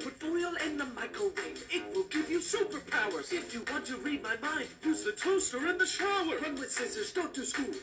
Put foil in the microwave. It will give you superpowers. If you want to read my mind, use the toaster and the shower. Run with scissors, Don't do school.